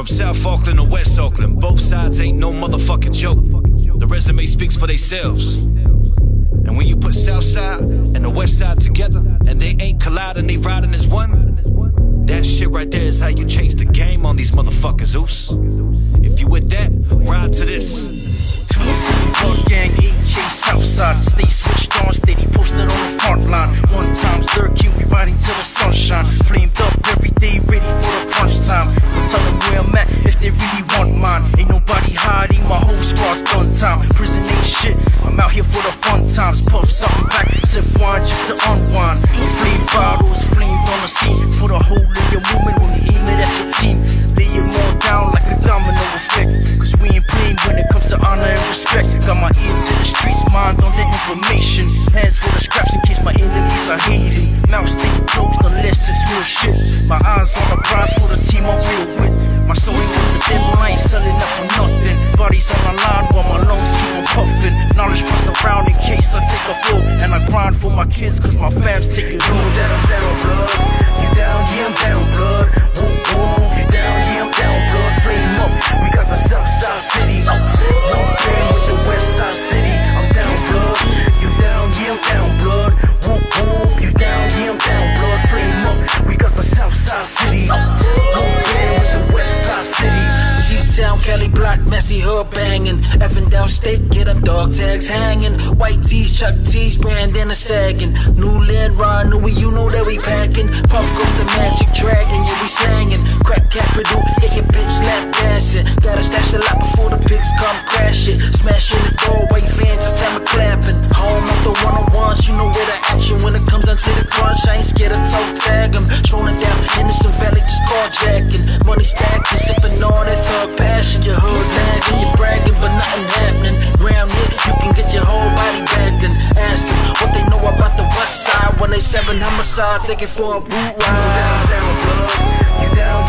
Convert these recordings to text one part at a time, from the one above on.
From South Auckland to West Auckland, both sides ain't no motherfucking joke. The resume speaks for themselves. And when you put South Side and the West Side together, and they ain't colliding, they riding as one. That shit right there is how you change the game on these motherfuckers, Oos. If you with that, ride to this. Mine. Ain't nobody hiding, my whole squad's done time. Prison ain't shit, I'm out here for the fun times. Puff something back, sip wine just to unwind. Flame bottles, flames on the scene. Put a hole in your movement when you aim it at your team. Lay it more down like a domino effect. Cause we ain't playing when it comes to honor and respect. Got my ear to the streets, mind on the information. Hands full of scraps in case my enemies are hating. Mouth stay closed unless it's real shit. My eyes on the prize for the team I'm real with. My soul ain't the devil, I ain't selling up for nothing. Bodies on the line while my lungs keep on puffing. Knowledge passed around in case I take a flow. And I grind for my kids cause my fams taking all. down, down, blood. You down, yeah, I'm down, blood. G-Town, Block, messy hood banging. Effing downstate, get them dog tags hanging. White tees, Chuck tees, brand in a sagging. New Land Ron, Louis, you know that we packing. Puff goes the magic dragon, yeah, we slanging. Crack capital, get your bitch lap dancing. Gotta stash a lot before the pigs 7 homicides. take it for a boot ride. You down, down, down.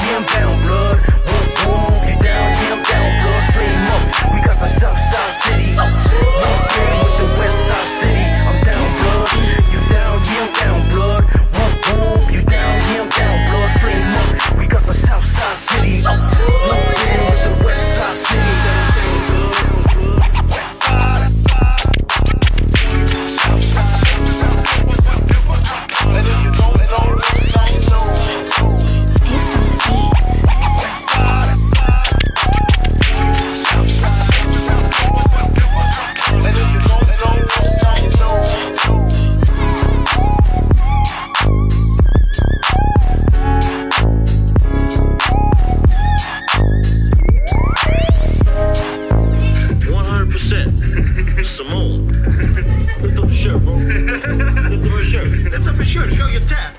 Shirt. Show your. Yeah.